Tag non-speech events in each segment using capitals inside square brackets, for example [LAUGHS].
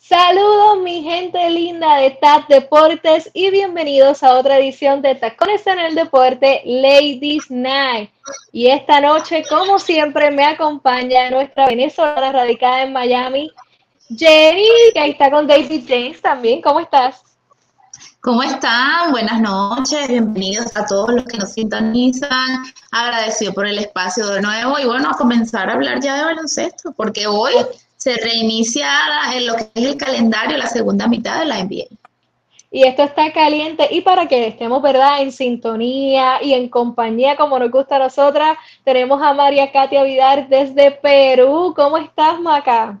Saludos mi gente linda de TAP Deportes y bienvenidos a otra edición de Tacones en el Deporte Ladies Night. Y esta noche, como siempre, me acompaña nuestra venezolana radicada en Miami, Jenny, que ahí está con David James también. ¿Cómo estás? ¿Cómo están? Buenas noches, bienvenidos a todos los que nos sintonizan. Agradecido por el espacio de nuevo y bueno, a comenzar a hablar ya de baloncesto, porque hoy se reinicia en lo que es el calendario, la segunda mitad de la NBA. Y esto está caliente y para que estemos, ¿verdad?, en sintonía y en compañía como nos gusta a nosotras, tenemos a María Katia Vidar desde Perú. ¿Cómo estás, Maca?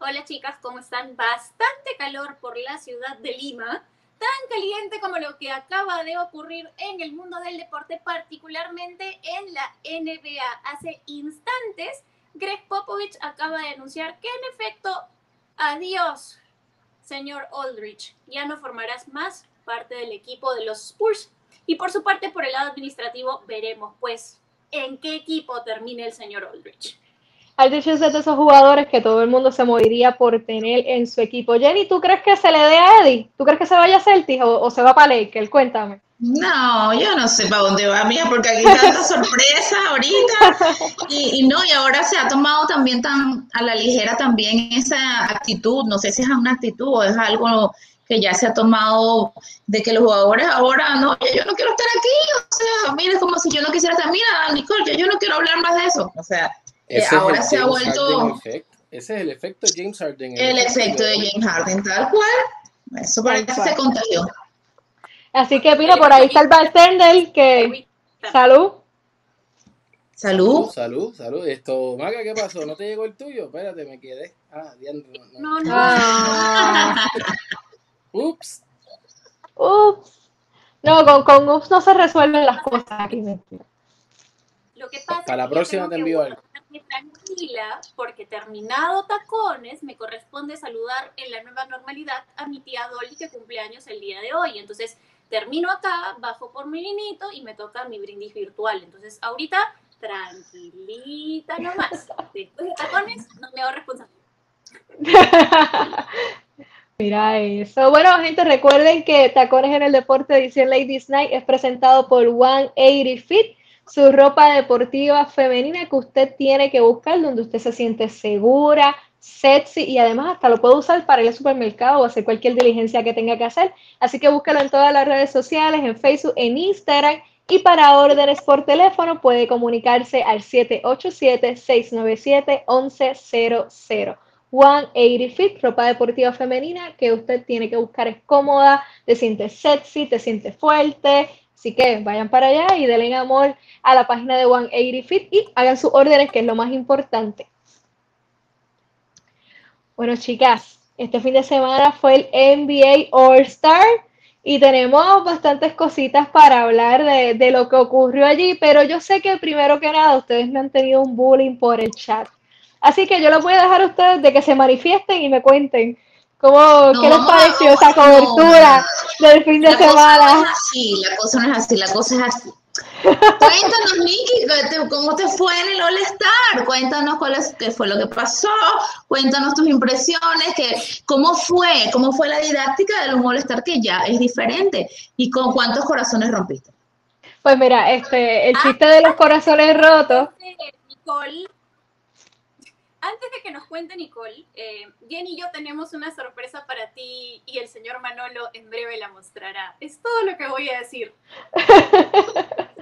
Hola chicas, ¿cómo están? Bastante calor por la ciudad de Lima, tan caliente como lo que acaba de ocurrir en el mundo del deporte, particularmente en la NBA. Hace instantes Greg Popovich acaba de anunciar que en efecto, adiós, señor Aldrich, ya no formarás más parte del equipo de los Spurs. Y por su parte, por el lado administrativo, veremos pues en qué equipo termine el señor Aldrich. Aldrich es de esos jugadores que todo el mundo se moriría por tener en su equipo. Jenny, ¿tú crees que se le dé a Eddie? ¿Tú crees que se vaya a Celtics o, se va para Lakers? Cuéntame. No, yo no sé para dónde va, mía, porque aquí hay tanta sorpresa ahorita. Y, y, no, y ahora se ha tomado también tan a la ligera también esa actitud. No sé si es una actitud o es algo que ya se ha tomado de que los jugadores ahora, no, yo no quiero estar aquí. O sea, mira, es como si yo no quisiera estar, mira, Nicole, yo no quiero hablar más de eso. O sea, eh, ahora se ha vuelto. Ese es el efecto James Harden. El, efecto de James Harden, tal cual. Eso parece que se contagió. Así que mira, por ahí está el bartender que... Salud. Salud. Salud, salud. Esto, Maga, ¿qué pasó? ¿No te llegó el tuyo? Espérate, me quedé. Ah, diantre. No, no. Ah. [LAUGHS] Ups. Ups. No, con, con ups no se resuelven las cosas aquí. Lo que pasa Para la próxima te envío algo. Tranquila, porque terminado tacones, me corresponde saludar en la nueva normalidad a mi tía Dolly que cumple años el día de hoy. Entonces, termino acá, bajo por mi vinito y me toca mi brindis virtual. Entonces, ahorita, tranquilita nomás. Después de tacones, no me hago responsable. [LAUGHS] Mira eso. Bueno, gente, recuerden que Tacones en el Deporte edición Ladies Night es presentado por 180 Fit, su ropa deportiva femenina que usted tiene que buscar, donde usted se siente segura, sexy y además hasta lo puede usar para ir al supermercado o hacer cualquier diligencia que tenga que hacer. Así que búsquelo en todas las redes sociales, en Facebook, en Instagram. Y para órdenes por teléfono puede comunicarse al 787-697-1100. 180 Fit, ropa deportiva femenina que usted tiene que buscar es cómoda, te sientes sexy, te sientes fuerte. Así que vayan para allá y denle amor a la página de 180 Fit y hagan sus órdenes, que es lo más importante. Bueno, chicas, este fin de semana fue el NBA All Star y tenemos bastantes cositas para hablar de, de, lo que ocurrió allí, pero yo sé que primero que nada ustedes me han tenido un bullying por el chat. Así que yo les voy a dejar a ustedes de que se manifiesten y me cuenten cómo, no, qué les pareció esa cobertura no, del fin de la semana. Cosa no es así, la cosa no es así, la cosa es así. Cuéntanos, [LAUGHS] Miki, cómo te fue en el All Star. Cuéntanos cuál es, qué fue lo que pasó. Cuéntanos tus impresiones, que, cómo fue, cómo fue la didáctica del All Star que ya es diferente y con cuántos corazones rompiste. Pues mira, este, el chiste de los corazones rotos. Nicole, antes de que nos cuente Nicole, eh, Jenny y yo tenemos una sorpresa para ti y el señor Manolo en breve la mostrará. Es todo lo que voy a decir. [LAUGHS]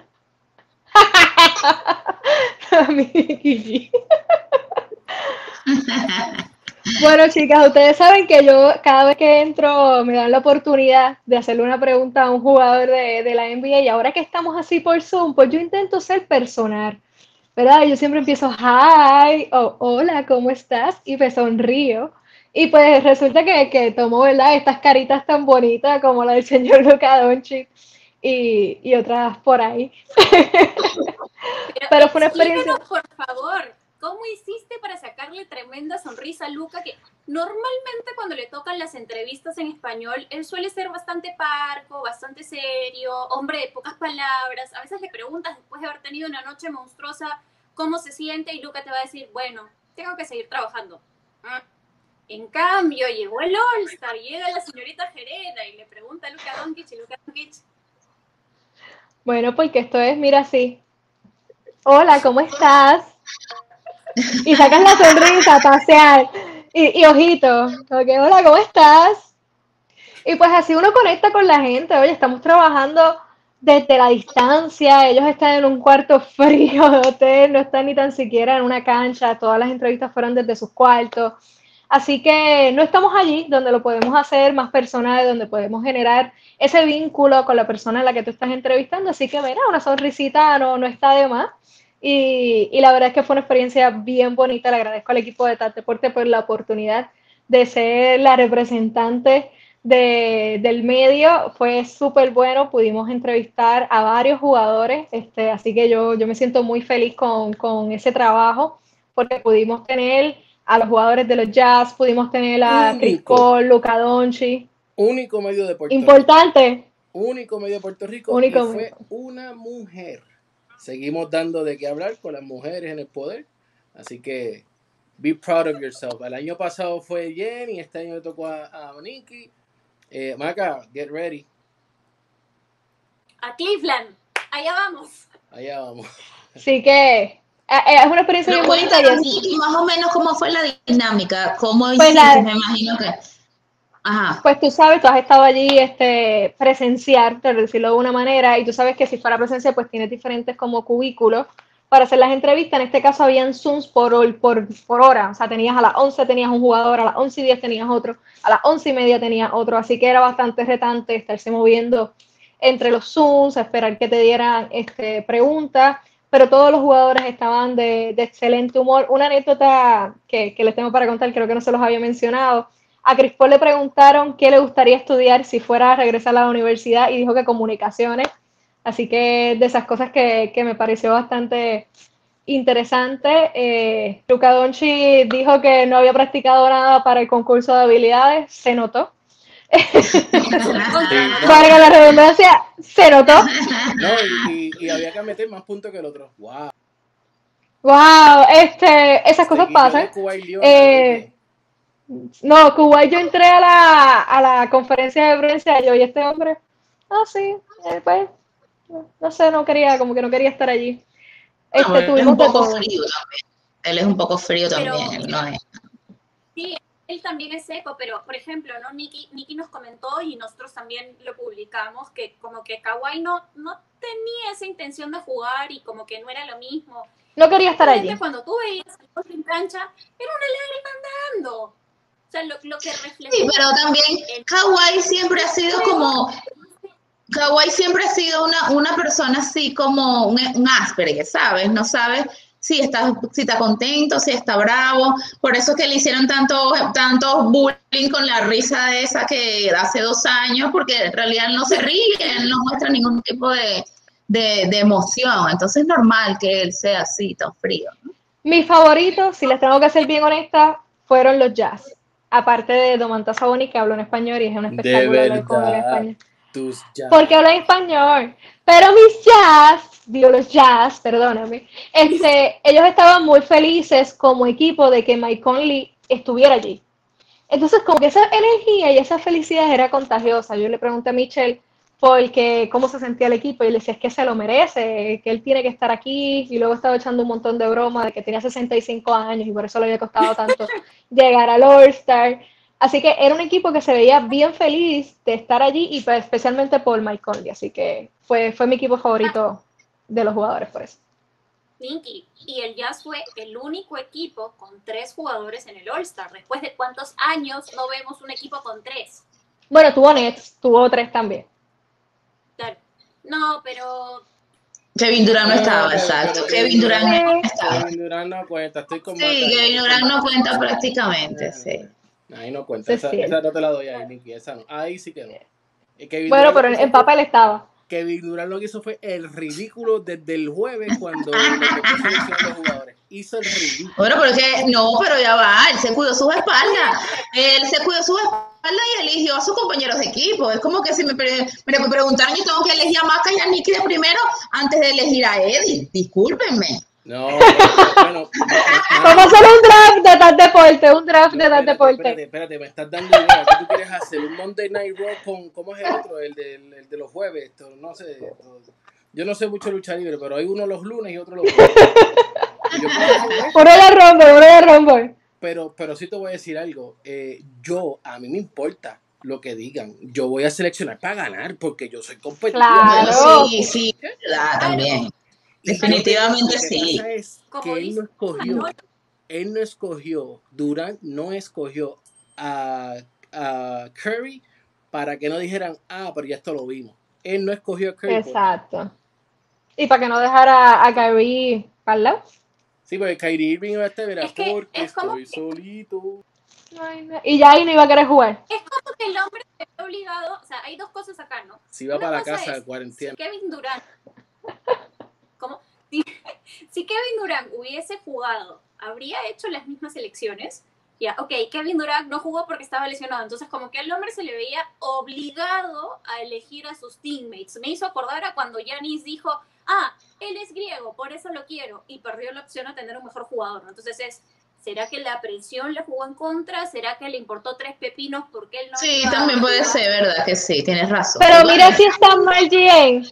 [LAUGHS] bueno, chicas, ustedes saben que yo cada vez que entro me dan la oportunidad de hacerle una pregunta a un jugador de, de la NBA y ahora que estamos así por Zoom, pues yo intento ser personal. ¿Verdad? Yo siempre empiezo, hi, o hola, ¿cómo estás? Y me sonrío. Y pues resulta que, que tomo, ¿verdad? Estas caritas tan bonitas como la del [LAUGHS] señor Luca Doncic y, y otras por ahí. [LAUGHS] Pero, Pero fue una experiencia. por favor, ¿cómo hiciste para sacarle tremenda sonrisa a Luca? Que normalmente cuando le tocan las entrevistas en español, él suele ser bastante parco, bastante serio, hombre de pocas palabras. A veces le preguntas después de haber tenido una noche monstruosa cómo se siente y Luca te va a decir, bueno, tengo que seguir trabajando. En cambio, llegó el All-Star, llega la señorita Gerena y le pregunta a Luka Doncic y Luka Doncic. Bueno, porque esto es, mira así. Hola, ¿cómo estás? Y sacas la sonrisa, pasear. Y, y ojito, ok, hola, ¿cómo estás? Y pues así uno conecta con la gente. Oye, estamos trabajando desde la distancia, ellos están en un cuarto [LAUGHS] frío de hotel, no están ni tan siquiera en una cancha, todas las entrevistas fueron desde sus cuartos. Así que no estamos allí donde lo podemos hacer más personal, donde podemos generar ese vínculo con la persona a la que tú estás entrevistando. Así que, mira, una sonrisita no, no está de más. Y, y, la verdad es que fue una experiencia bien bonita. Le agradezco al equipo de TAT Deporte por la oportunidad de ser la representante de, del medio. Fue súper bueno. Pudimos entrevistar a varios jugadores. Este, así que yo, yo me siento muy feliz con, con ese trabajo porque pudimos tener a los jugadores de los Jazz, pudimos tener a. Chris Cole, Luca Doncic. Único medio de Puerto Rico. Importante. Único medio de Puerto Rico. Único y fue una mujer. Seguimos dando de qué hablar con las mujeres en el poder. Así que be proud of yourself. El año pasado fue Jenny, este año le tocó a, a Nikki. Eh, Maca, get ready. A Cleveland, allá vamos. Allá vamos. Así que eh, eh, es una experiencia bien bonita. y más o menos cómo fue la dinámica, cómo Pues hiciste, la- me imagino que. Pues tú sabes, tú has estado allí este, presenciar, por decirlo de una manera, y tú sabes que si fuera presencial, pues tienes diferentes como cubículos para hacer las entrevistas. En este caso habían Zooms por, por, hora, o sea, tenías a las 11 tenías un jugador, a las 11 y 10 tenías otro, a las 11 y media tenías otro, así que era bastante retante estarse moviendo entre los Zooms, esperar que te dieran este, preguntas, pero todos los jugadores estaban de, de excelente humor. Una anécdota que, que les tengo para contar, creo que no se los había mencionado, a Chris Paul le preguntaron qué le gustaría estudiar si fuera a regresar a la universidad y dijo que comunicaciones. Así que de esas cosas que, que me pareció bastante interesante. Eh, Luka Doncic dijo que no había practicado nada para el concurso de habilidades, se notó. [LAUGHS] Valga la redundancia, se notó. No, y, había que meter más puntos que el otro. Wow. Wow, este, esas cosas pasan. Eh, No, Kuwait, yo entré a la, a la conferencia de prensa yo y este hombre, ah, sí, eh, pues, no sé, no quería, como que no quería estar allí. Este, No, él es un poco todo. frío también. Él es un poco frío Pero- también, él no es. Sí, él también es seco, pero por ejemplo, ¿no? Nikki, Nikki nos comentó y nosotros también lo publicamos, que como que Kawhi no, no tenía esa intención de jugar y como que no era lo mismo. No quería estar allí. Cuando tú veías el en cancha, era una lágrima andando. Sea, lo, lo que reflejó. Sí, pero también Kawhi siempre ha sido como. Kawhi siempre ha sido una, una persona así como un, un Asperger, ¿sabes? No sabes si está, si está contento, si está bravo. Por eso es que le hicieron tanto, tanto bullying con la risa de esa que hace dos años, porque en realidad él no se ríe, él no muestra ningún tipo de, de, de emoción. Entonces es normal que él sea así, tan frío. ¿no? Mis favoritos, si les tengo que ser bien honesta, fueron los jazz. Aparte de Domantas Saboni, que habló en español y es un espectáculo con verdad. español. Tus jazz. Porque habla en español. Pero mis jazz, digo los jazz, perdóname, este, [LAUGHS] ellos estaban muy felices como equipo de que Mike Conley estuviera allí. Entonces, como que esa energía y esa felicidad era contagiosa. Yo le pregunté a Michelle porque cómo se sentía el equipo y le decía es que se lo merece, que él tiene que estar aquí y luego estaba echando un montón de broma de que tenía 65 años y por eso le había costado tanto [LAUGHS] llegar al All-Star. Así que era un equipo que se veía bien feliz de estar allí y pues, especialmente por Mike Conley. Así que fue, fue mi equipo favorito de los jugadores por eso. Nikki, y el Jazz fue el único equipo con tres jugadores en el All-Star. Después de cuántos años no vemos un equipo con tres. Bueno, tuvo Nets, tuvo tres también. No, pero Kevin Durant no estaba, exacto. Kevin Durant no estaba. Kevin Durant no cuenta, estoy con Sí, Marta. Kevin Durant no cuenta prácticamente, sí. Ahí no cuenta, esa, esa no te la doy ahí, Nicky, esa no. Ahí sí que no. Kevin Bueno, pero en, en papel estaba. Kevin Durant lo que hizo fue el ridículo desde el jueves cuando los jugadores. Hizo el ridículo. Bueno, pero es que no, pero ya va, él se cuidó sus espaldas. Él se cuidó sus espaldas y eligió a sus compañeros de equipo. Es como que si me, pre- me preguntaran, yo tengo que elegir a Maca y a Nicky de primero antes de elegir a Eddie. Discúlpenme. No, [LAUGHS] bueno, Vamos a hacer un draft de tal deporte, un draft de tal espérate, deporte. espérate, espérate, me estás dando idea. ¿Qué tú quieres hacer? ¿Un Monday Night Raw con, ¿cómo es el otro? El de, el de los jueves, esto, no sé. esto. Yo no sé mucho lucha libre, pero hay uno los lunes y otro los jueves. [LAUGHS] Uno de Rumble, uno de Rumble. Pero, pero sí te voy a decir algo. eh, yo, a mí me importa lo que digan. Yo voy a seleccionar para ganar porque yo soy competitivo. Claro. Sí, sí, también. Definitivamente sí. es que él no escogió, él no escogió, Durant no escogió a, a Curry para que no dijeran, ah, pero ya esto lo vimos. Él no escogió a Curry. por- Exacto. Y para que no dejara a Kyrie para el lado. Sí, porque Kyrie Irving iba a estar, mira, Es que porque es como estoy solito. Ay, no. Y ya ahí no iba a querer jugar. Es como que el hombre se ve obligado, o sea, hay dos cosas acá, ¿no? Si va Una para la casa de cuarentena. Si Kevin Durant, [LAUGHS] ¿cómo? Si, si Kevin Durant hubiese jugado, habría hecho las mismas elecciones. Ya, ok, Kevin Durant no jugó porque estaba lesionado, entonces como que al hombre se le veía obligado a elegir a sus teammates. Me hizo acordar a cuando Yanis dijo, ah, él es griego, por eso lo quiero, y perdió la opción a tener un mejor jugador. ¿no? Entonces es, ¿será que la presión le jugó en contra? ¿Será que le importó tres pepinos porque él no Sí, también puede jugar? ser, ¿verdad? Que sí, tienes razón. Pero mira si está mal GM.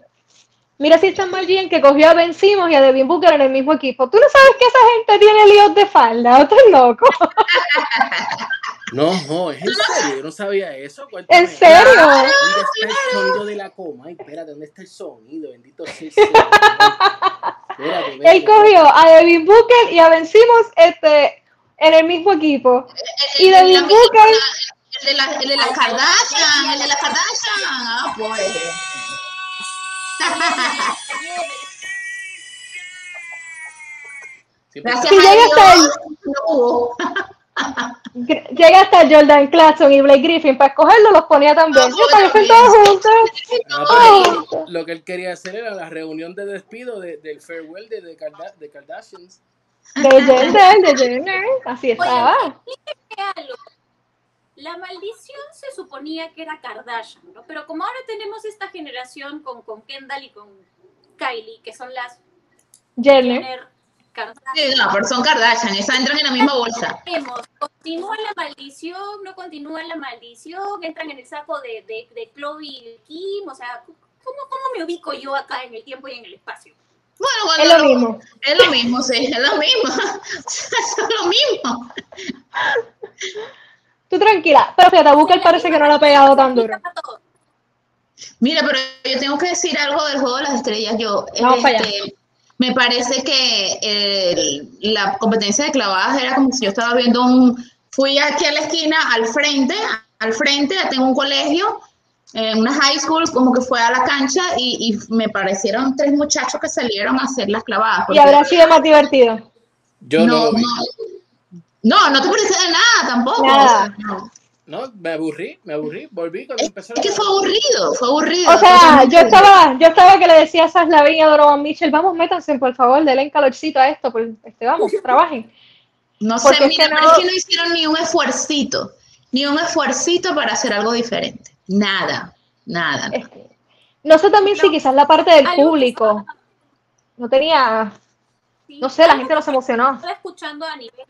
Mira si está mal GM que cogió a Ben Simmons y a Devin Booker en el mismo equipo. ¿Tú no sabes que esa gente tiene líos de falda? ¿O estás loco? [LAUGHS] No, no, es en serio, yo no sabía eso. Cuéntame. ¿En serio? ¿Dónde está el sonido de la coma? Ay, espérate, ¿dónde está el sonido? Bendito sea el Señor. Espérate, Él cogió a Devin Booker y a Ben Simmons este, en el mismo equipo. Y el, de Devin la, Booker, el de la, el de la Kardashian, el de la Kardashian. Ah, pues. [LAUGHS] Siempre Gracias Si a Dios, no hubo. [LAUGHS] llega hasta Jordan Clarkson y Blake Griffin para escogerlo, los ponía también. [LAUGHS] No, que estén también. todos juntos. No, Oh. pero lo que él quería hacer era la reunión de despido de- del farewell de, de, Karda- de Kardashians. De Jenner, de Jenner. Así estaba. La maldición se suponía que era Kardashian, ¿no? Pero como ahora tenemos esta generación con, con Kendall y con Kylie, que son las Jenner. Jenner Kardashian, Sí, no, pero son Kardashian, esas entran en la misma bolsa. continúa la maldición, no continúa la maldición, entran en el saco de, de, de Chloe y Kim, o sea, ¿cómo, ¿cómo me ubico yo acá en el tiempo y en el espacio? Bueno, cuando Es lo lo- mismo. Es lo mismo, sí, es lo mismo. [LAUGHS] es lo mismo. Tú tranquila. Pero fíjate, Booker parece que no lo ha pegado tan duro. Mira, pero yo tengo que decir algo del juego de las estrellas. Yo, Vamos para este, me parece que la competencia de clavadas era como si yo estaba viendo un. Fui aquí a la esquina, al frente, al frente, tengo un colegio, en una high school, como que fue a la cancha y, y me parecieron tres muchachos que salieron a hacer las clavadas. Y habrá sido más divertido. Yo no, no, no, no, no te parece de nada tampoco. Nada. No. No, me aburrí, me aburrí, volví cuando empezó Es que fue aburrido, fue aburrido. O sea, yo estaba, yo estaba que le decía a Sas Lavin y a Donovan Mitchell, vamos, métanse, por favor, denle calorcito a esto, pues, este, vamos, [LAUGHS] trabajen. No sé, porque es mira, que pero no- es que no hicieron ni un esfuercito, ni un esfuercito para hacer algo diferente. Nada, nada. No sé también si No. quizás la parte del Algo público no tenía, sí, no sé, la gente no se emocionó. estaba escuchando a nivel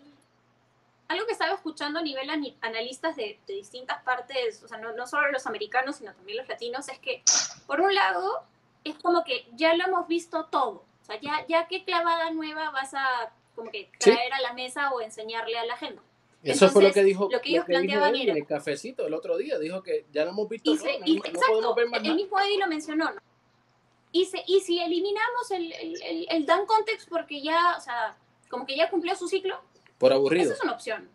algo que estaba escuchando a nivel analistas de, de distintas partes, o sea, no, no solo los americanos, sino también los latinos, es que, por un lado, es como que ya lo hemos visto todo. O sea, ya, ya qué clavada nueva vas a como que Sí. traer a la mesa o enseñarle a la gente. Eso fue lo Entonces, que dijo, lo que ellos dijo planteaban él era- en el cafecito el otro día. Dijo que ya lo hemos visto Y, se- no, y- no exacto, podemos ver más el mismo Eddie lo mencionó, ¿no? Y, se- y si eliminamos el, el, el, el Dan Context porque ya, o sea, como que ya cumplió su ciclo, Por esa aburrido. es una opción.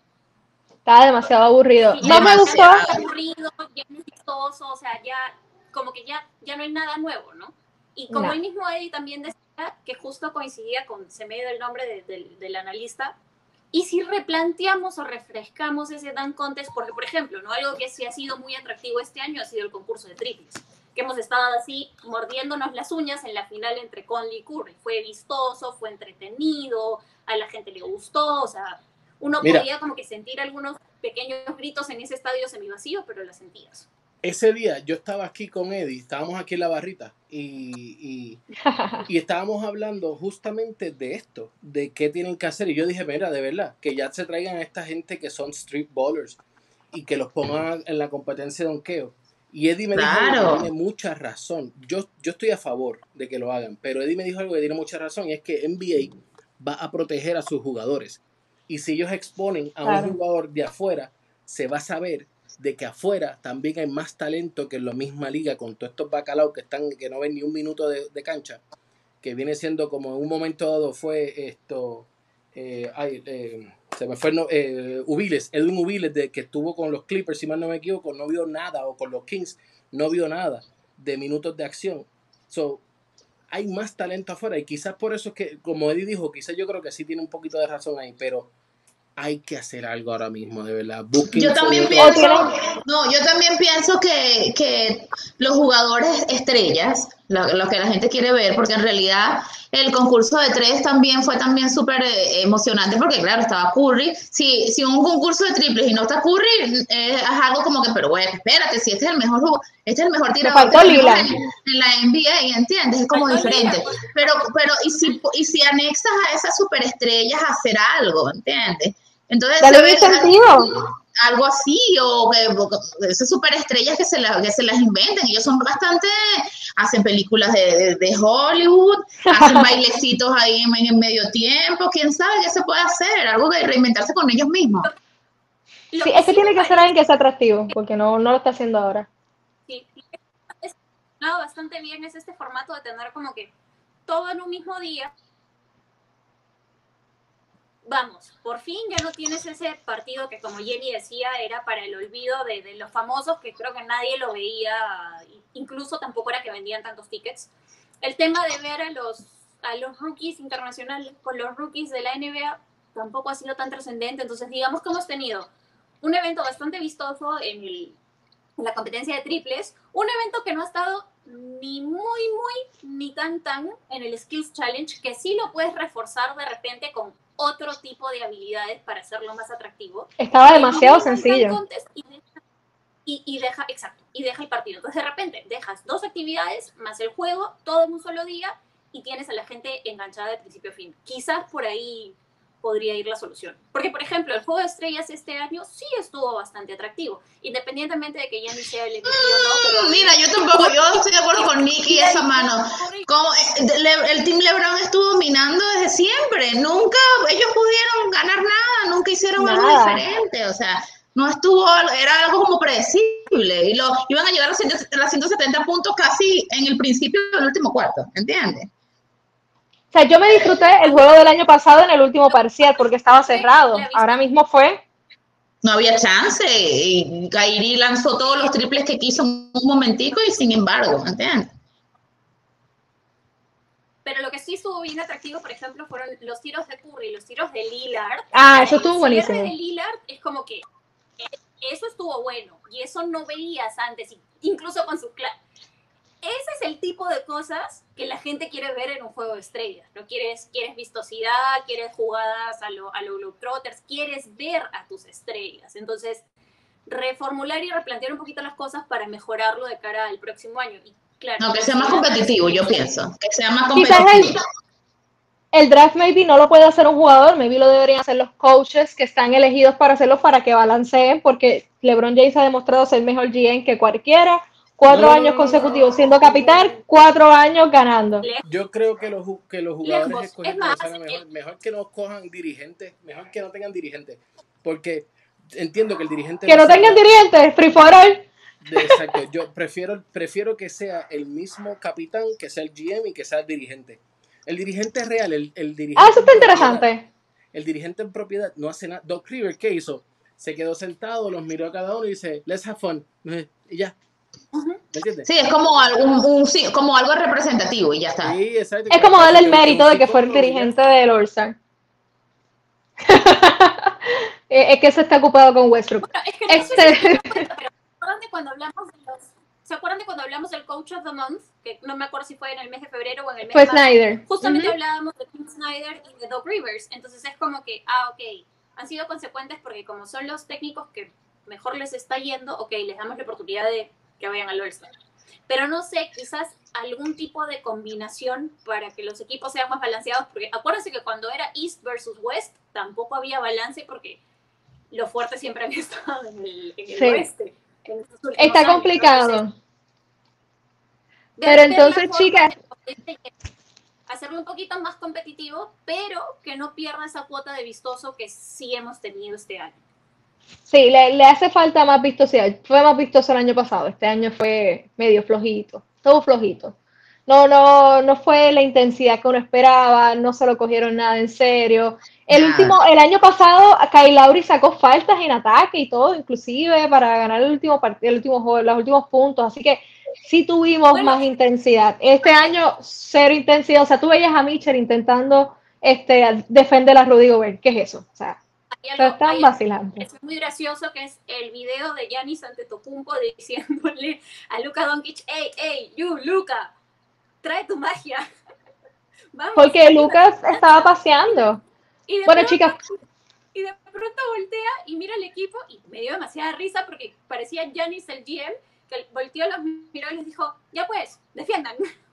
Estaba demasiado aburrido. Sí, No me gustó, aburrido, ya es vistoso, o sea, ya como que ya, ya no hay nada nuevo, ¿no? Y como No. el mismo Eddie también decía que justo coincidía con, se me dio el nombre de- del- del analista, y si replanteamos o refrescamos ese Dan Contest, porque por ejemplo, ¿no? algo que sí ha sido muy atractivo este año ha sido el concurso de triples, que hemos estado así mordiéndonos las uñas en la final entre Conley y Curry. Fue vistoso, fue entretenido, a la gente le gustó, o sea, uno Mira. podía como que sentir algunos pequeños gritos en ese estadio semivacío, pero lo sentías. ese día yo estaba aquí con Eddie, estábamos aquí en la barrita y, y, y, estábamos hablando justamente de esto, de qué tienen que hacer. Y yo dije, mira, de verdad, que ya se traigan a esta gente que son street ballers y que los pongan en la competencia de donkeo. Y Eddie me dijo algo que tiene mucha razón. Yo, yo estoy a favor de que lo hagan, pero Eddie me dijo algo que tiene mucha razón y es que NBA va a proteger a sus jugadores. Y si ellos exponen a un jugador de afuera, se va a saber de que afuera también hay más talento que en la misma liga con todos estos bacalaos que están que no ven ni un minuto de, cancha que viene siendo como en un momento dado fue esto eh, eh, se me fue eh, Ubiles, Edwin Ubiles de que estuvo con los Clippers si mal no me equivoco no vio nada o con los Kings no vio nada de minutos de acción. So hay más talento afuera y quizás por eso es que como Eddie dijo quizás yo creo que sí tiene un poquito de razón ahí pero hay que hacer algo ahora mismo, de verdad. yo también pienso, no, yo también pienso que, que los jugadores estrellas, lo, que la gente quiere ver, porque en realidad el concurso de tres también fue también súper eh, emocionante, porque claro, estaba Curry. Si, si un concurso de triples y no está Curry, eh, es algo como que, pero bueno, espérate, si este es el mejor este es el mejor tirador en, en, la NBA, ¿entiendes? Es como diferente. Pero, pero, y si, y si anexas a esas superestrellas a hacer algo, ¿entiendes? Entonces, algo así, o, esas superestrellas que se, que se las inventen, ellos son bastante, hacen películas de, Hollywood, [LAUGHS] hacen bailecitos ahí en, en, medio tiempo, quién sabe qué se puede hacer, algo de reinventarse con ellos mismos. Sí, es que tiene que ser alguien que sea atractivo, porque no, no lo está haciendo ahora. Sí, no, bastante bien es este formato de tener como que todo en un mismo día, vamos, por fin ya no tienes ese partido que como Jenny decía era para el olvido de, los famosos, que creo que nadie lo veía, incluso tampoco era que vendían tantos tickets. El tema de ver a los, a los rookies internacionales con los rookies de la NBA tampoco ha sido tan trascendente, entonces digamos que hemos tenido un evento bastante vistoso en, el, en la competencia de triples, un evento que no ha estado ni muy, muy, ni tan, tan en el Skills Challenge, que sí lo puedes reforzar de repente con otro tipo de habilidades para hacerlo más atractivo. Estaba demasiado sencillo. Y, deja, exacto, y deja el partido. Entonces de repente dejas dos actividades más el juego, todo en un solo día, y tienes a la gente enganchada de principio a fin. Quizás por ahí podría ir la solución. Porque, por ejemplo, el juego de estrellas este año sí estuvo bastante atractivo, independientemente de que ya ni sea el MVP o no. Mira, yo tampoco, yo estoy de acuerdo con Nicky esa mano. Como eh, el Team LeBron estuvo dominando desde siempre, nunca ellos pudieron ganar nada, nunca hicieron algo diferente, o sea, no estuvo, era algo como predecible, y lo iban a llegar a los 170 puntos casi en el principio del último cuarto, ¿entiendes? O sea, yo me disfruté el juego del año pasado en el último parcial porque estaba cerrado. Ahora mismo fue. No había chance. Y Kairi lanzó todos los triples que quiso en un momentico y sin embargo, ¿entiendes? Pero lo que sí estuvo bien atractivo, por ejemplo, fueron los tiros de Curry, los tiros de Lillard. Ah, eso estuvo buenísimo. de Lillard es como que eso estuvo bueno y eso no veías antes, incluso con su ese es el tipo de cosas que la gente quiere ver en un juego de estrellas. ¿no? Quieres, quieres vistosidad, quieres jugadas a lo, a lo Globetrotters, quieres ver a tus estrellas. Entonces, reformular y replantear un poquito las cosas para mejorarlo de cara al próximo año. Y, claro, no, que sea más competitivo, yo pienso. Que sea más competitivo. El, draft maybe no lo puede hacer un jugador, maybe lo deberían hacer los coaches que están elegidos para hacerlo para que balanceen, porque LeBron James ha demostrado ser mejor GM que cualquiera Cuatro años consecutivos siendo capitán, cuatro años ganando. Yo creo que los, que los jugadores escogen mejor, mejor que no cojan dirigentes, mejor que no tengan dirigentes. Porque entiendo que el dirigente. Que no tengan dirigentes, free for all. Exacto, yo prefiero, prefiero que sea el mismo capitán, que sea el GM y que sea el dirigente. El dirigente real, el, el dirigente. Ah, eso está interesante. El dirigente en propiedad no hace nada. Doc River, ¿qué hizo? Se quedó sentado, los miró a cada uno y dice, let's have fun. Y ya, Sí, es como algo, como algo representativo y ya está. es como darle el mérito de que fue el dirigente del All-Star. [LAUGHS] es que se está ocupado con Westbrook. este... cuando hablamos de los, ¿Se acuerdan de cuando hablamos del Coach of the Month? Que no me acuerdo si fue en el mes de febrero o en el mes fue de Snyder. Justamente hablábamos de Tim Snyder y de Doc Rivers. Entonces es como que, ah, ok, han sido consecuentes porque como son los técnicos que mejor les está yendo, ok, les damos la oportunidad de que vayan al All-Star. Pero no sé, quizás algún tipo de combinación para que los equipos sean más balanceados, porque acuérdense que cuando era East versus West tampoco había balance porque lo fuerte siempre había [LAUGHS] estado en el, en el oeste. Está complicado. pero entonces, chicas... Hacerlo un poquito más competitivo, pero que no pierda esa cuota de vistoso que sí hemos tenido este año. Sí, le, hace falta más vistosidad. Fue más vistoso el año pasado. Este año fue medio flojito, todo flojito. No, no, no fue la intensidad que uno esperaba, no se lo cogieron nada en serio. El último, el año pasado, Kyle Lauri sacó faltas en ataque y todo, inclusive para ganar el último partido, el último juego, los últimos puntos. Así que sí tuvimos más intensidad. Este año, cero intensidad. O sea, tú veías a Mitchell intentando este, defender a Rudy Gobert. ¿Qué es eso? O sea, están vacilando. Es muy gracioso que es el video de Giannis Antetokounmpo diciéndole a Luca Doncic, hey, hey, you, Luca, trae tu magia. [LAUGHS] Porque Lucas estaba paseando. bueno, chicas. Y de pronto voltea y mira el equipo y me dio demasiada risa porque parecía Giannis el GM que volteó, los miró y les dijo, ya pues, defiendan. [LAUGHS]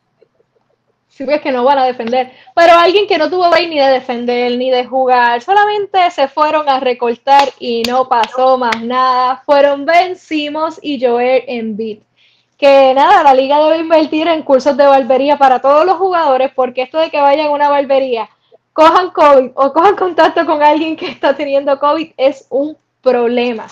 Sí, es que no van a defender. Pero alguien que no tuvo break ni de defender ni de jugar, solamente se fueron a recortar y no pasó más nada. Fueron Ben Simmons y Joel Embiid. Que nada, la liga debe invertir en cursos de barbería para todos los jugadores, porque esto de que vayan a una barbería, cojan COVID o cojan contacto con alguien que está teniendo COVID es un problema.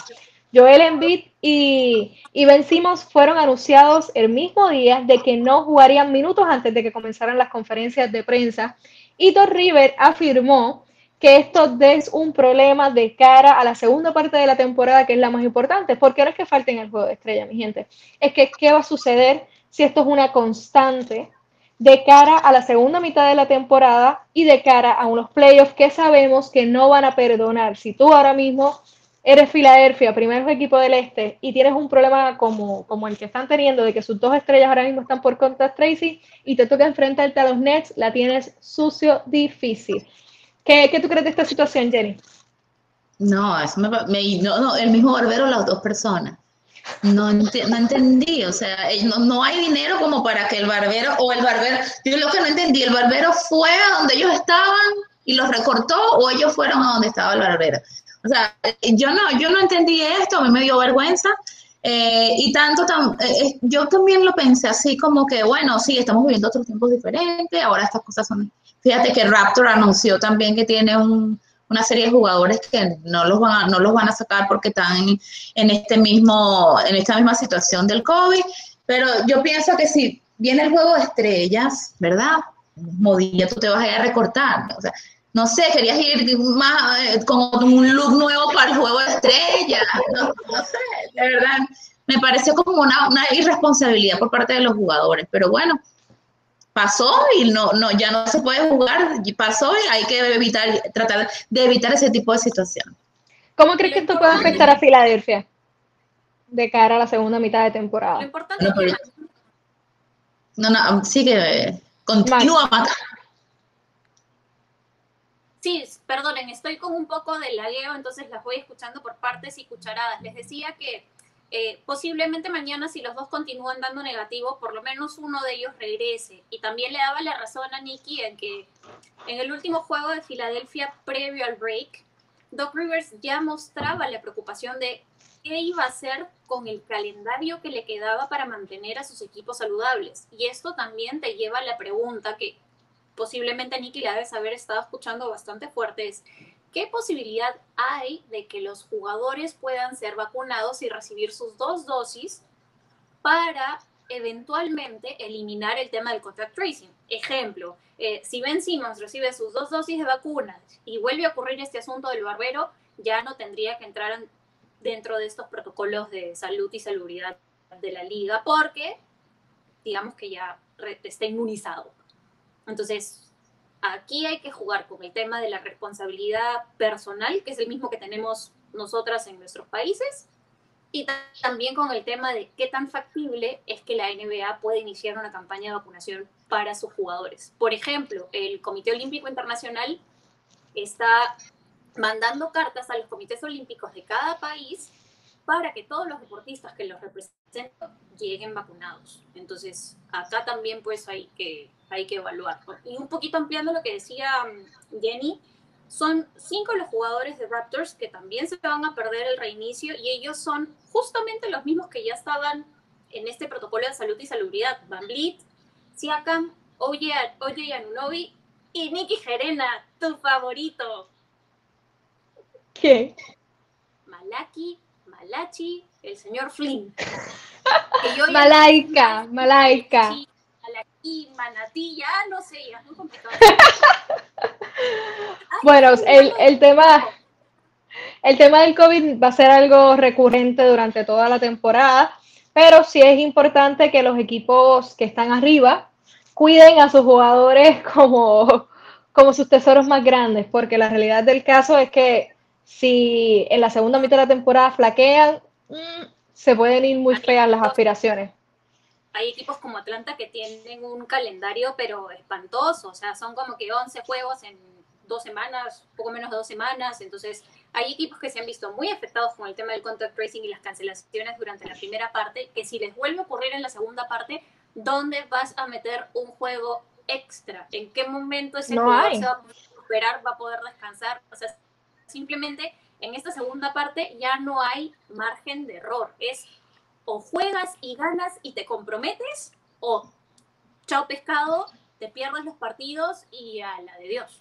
Joel Embiid y, y Ben fueron anunciados el mismo día de que no jugarían minutos antes de que comenzaran las conferencias de prensa. Y Thor River afirmó que esto es un problema de cara a la segunda parte de la temporada, que es la más importante, porque no es que falten el juego de estrella, mi gente, es que qué va a suceder si esto es una constante de cara a la segunda mitad de la temporada y de cara a unos playoffs que sabemos que no van a perdonar. Si tú ahora mismo eres Filadelfia, primer equipo del este, y tienes un problema como, como el que están teniendo, de que sus dos estrellas ahora mismo están por contra Tracy, y te toca enfrentarte a los Nets, la tienes sucio, difícil. ¿Qué, qué tú crees de esta situación, Jenny? No, eso me, no, no, el mismo barbero, las dos personas. No, no entendí, o sea, eh, no, no, hay dinero como para que el barbero, o el barbero, yo lo que no entendí, el barbero fue a donde ellos estaban y los recortó, o ellos fueron a donde estaba el barbero. O sea, yo no, yo no entendí esto, a mí me dio vergüenza. Eh, y tanto, eh, eh, yo también lo pensé así como que, bueno, sí, estamos viviendo otros tiempos diferentes, ahora estas cosas son... Fíjate que Raptor anunció también que tiene una serie de jugadores que no los van a, no los van a sacar porque están en, este mismo, en esta misma situación del COVID, pero yo pienso que si viene el juego de estrellas, ¿verdad? Modilla, tú te vas a ir a recortar, o sea, no sé, querías ir más eh, con un look nuevo para el juego de estrellas, no, sé, de verdad, me pareció como una, irresponsabilidad por parte de los jugadores, pero bueno, pasó y no, no, ya no se puede jugar, pasó y hay que evitar, tratar de evitar ese tipo de situación. ¿Cómo crees que esto puede afectar a Filadelfia de cara a la segunda mitad de temporada? Lo importante no, no, sigue, continúa, Maca. Sí, perdonen, estoy con un poco de lagueo, entonces las voy escuchando por partes y cucharadas. Les decía que eh, posiblemente mañana, si los dos continúan dando negativo, por lo menos uno de ellos regrese. Y también le daba la razón a Nicky en que en el último juego de Filadelfia, previo al break, Doc Rivers ya mostraba la preocupación de qué iba a hacer con el calendario que le quedaba para mantener a sus equipos saludables. Y esto también te lleva a la pregunta que posiblemente Nicky haber estado escuchando bastante fuerte, es ¿qué posibilidad hay de que los jugadores puedan ser vacunados y recibir sus dos dosis para eventualmente eliminar el tema del contact tracing? Ejemplo, eh, si Ben Simmons recibe sus dos dosis de vacunas y vuelve a ocurrir este asunto del barbero, ya no tendría que entrar dentro de estos protocolos de salud y salubridad de la liga porque digamos que ya está inmunizado. Entonces, aquí hay que jugar con el tema de la responsabilidad personal, que es el mismo que tenemos nosotras en nuestros países, y también con el tema de qué tan factible es que la NBA pueda iniciar una campaña de vacunación para sus jugadores. Por ejemplo, el Comité Olímpico Internacional está mandando cartas a los comités olímpicos de cada país para que todos los deportistas que los representan lleguen vacunados. Entonces, acá también pues hay que, hay que evaluar. Y un poquito ampliando lo que decía mm, Jenny, son cinco los jugadores de Raptors que también se van a perder el reinicio y ellos son justamente los mismos que ya estaban en este protocolo de salud y salubridad. Van Siakam, Oye, Oye Anunobi y Nicky Gerena, tu favorito. ¿Qué? Malaki, Malachi, el señor Flynn. Malaika, Malaika. Malaki, Manatí, ya no sé, ya es muy complicado. [LAUGHS] bueno, el, el tema... El tema del COVID va a ser algo recurrente durante toda la temporada, pero sí es importante que los equipos que están arriba cuiden a sus jugadores [LAUGHS] como, como sus tesoros más grandes, porque la realidad del caso es que si en la segunda mitad de la temporada flaquean, mm, se pueden ir muy feas las aspiraciones. Hay equipos como Atlanta que tienen un calendario pero espantoso, o sea, son como que 11 juegos en dos semanas, poco menos de dos semanas, entonces hay equipos que se han visto muy afectados con el tema del contact tracing y las cancelaciones durante la primera parte, que si les vuelve a ocurrir en la segunda parte, ¿dónde vas a meter un juego extra? ¿En qué momento ese jugador se va a poder recuperar, va a poder descansar? O sea, simplemente en esta segunda parte ya no hay margen de error. Es o juegas y ganas y te comprometes, o chao pescado, te pierdes los partidos y a la de Dios.